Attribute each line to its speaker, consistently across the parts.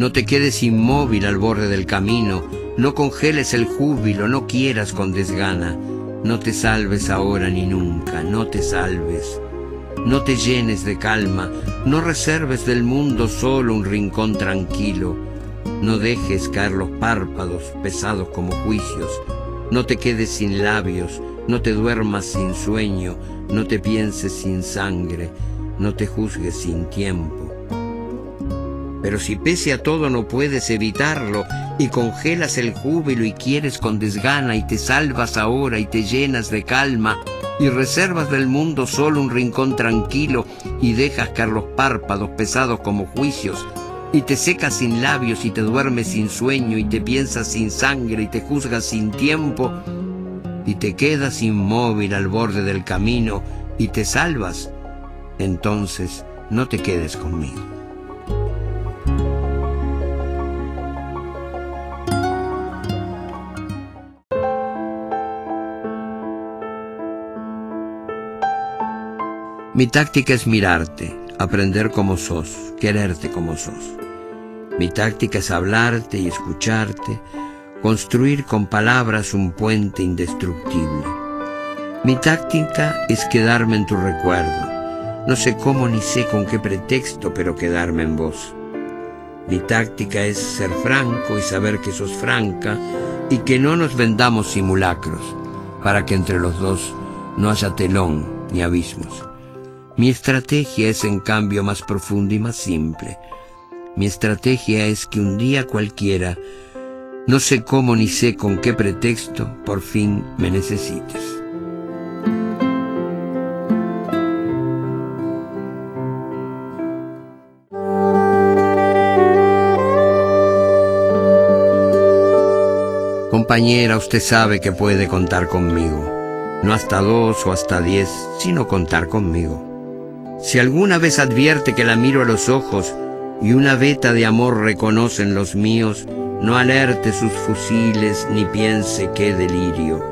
Speaker 1: No te quedes inmóvil al borde del camino, no congeles el júbilo, no quieras con desgana, no te salves ahora ni nunca, no te salves. No te llenes de calma, no reserves del mundo solo un rincón tranquilo, no dejes caer los párpados pesados como juicios, no te quedes sin labios, no te duermas sin sueño, no te pienses sin sangre, no te juzgues sin tiempo. Pero si pese a todo no puedes evitarlo y congelas el júbilo y quieres con desgana y te salvas ahora y te llenas de calma y reservas del mundo solo un rincón tranquilo y dejas caer los párpados pesados como juicios y te secas sin labios y te duermes sin sueño y te piensas sin sangre y te juzgas sin tiempo y te quedas inmóvil al borde del camino y te salvas, entonces no te quedes conmigo. Mi táctica es mirarte, aprender como sos, quererte como sos. Mi táctica es hablarte y escucharte, construir con palabras un puente indestructible. Mi táctica es quedarme en tu recuerdo. No sé cómo ni sé con qué pretexto, pero quedarme en vos. Mi táctica es ser franco y saber que sos franca y que no nos vendamos simulacros para que entre los dos no haya telón ni abismos. Mi estrategia es en cambio más profunda y más simple. Mi estrategia es que un día cualquiera, no sé cómo ni sé con qué pretexto, por fin me necesites. Compañera, usted sabe que puede contar conmigo. No hasta dos o hasta diez, sino contar conmigo. Si alguna vez advierte que la miro a los ojos y una veta de amor reconocen los míos, no alerte sus fusiles ni piense qué delirio.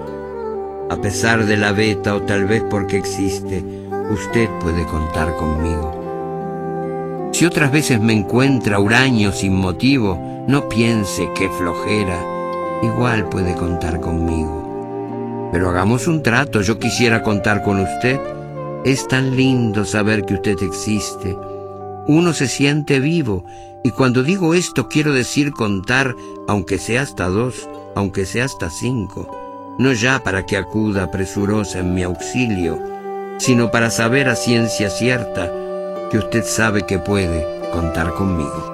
Speaker 1: A pesar de la veta o tal vez porque existe, usted puede contar conmigo. Si otras veces me encuentra huraño sin motivo, no piense qué flojera, igual puede contar conmigo. Pero hagamos un trato, yo quisiera contar con usted es tan lindo saber que usted existe. Uno se siente vivo y cuando digo esto quiero decir contar, aunque sea hasta dos, aunque sea hasta cinco, no ya para que acuda presurosa en mi auxilio, sino para saber a ciencia cierta que usted sabe que puede contar conmigo.